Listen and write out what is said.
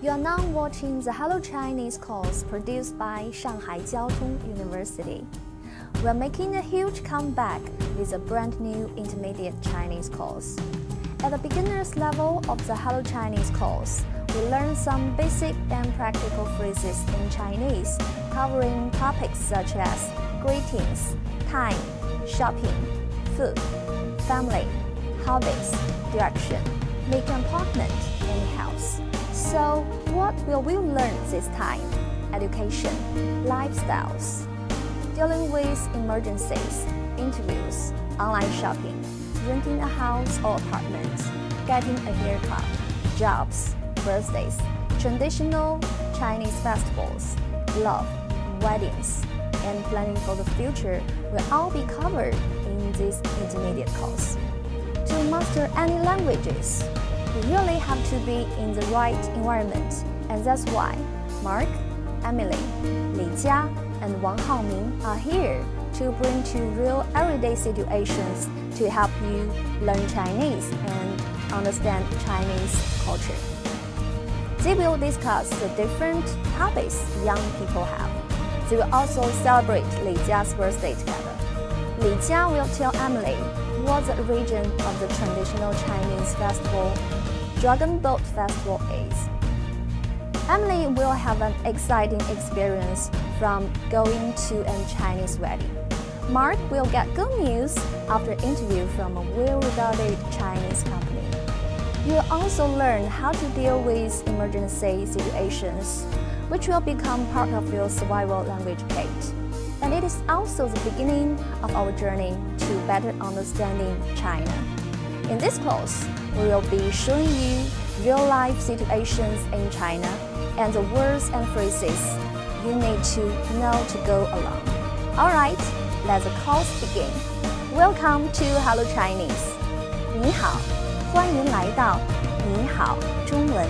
You are now watching the Hello Chinese course produced by Shanghai Jiao Tong University. We are making a huge comeback with a brand new intermediate Chinese course. At the beginner's level of the Hello Chinese course, we learn some basic and practical phrases in Chinese, covering topics such as greetings, time, shopping, food, family, hobbies, direction, make an appointment, and house. So, what will we learn this time? Education, lifestyles, dealing with emergencies, interviews, online shopping, renting a house or apartment, getting a haircut, jobs, birthdays, traditional Chinese festivals, love, weddings, and planning for the future will all be covered in this intermediate course. To master any languages, you really have to be in the right environment, and that's why Mark, Emily, Li Jia, and Wang Haoming are here to bring to real everyday situations to help you learn Chinese and understand Chinese culture. They will discuss the different topics young people have. They will also celebrate Li Jia's birthday together. Li Jia will tell Emily what the origin of the traditional Chinese festival Dragon Boat Festival is. Emily will have an exciting experience from going to a Chinese wedding. Mark will get good news after interview from a well-regarded Chinese company. You'll also learn how to deal with emergency situations, which will become part of your survival language kit And it is also the beginning of our journey to better understanding China. In this course, we will be showing you real-life situations in China and the words and phrases you need to know to go along. Alright, let the course begin. Welcome to Hello Chinese. 你好，欢迎来到你好中文。